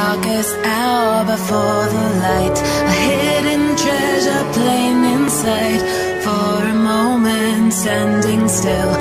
darkest hour before the light. A hidden treasure plain in sight For a moment standing still.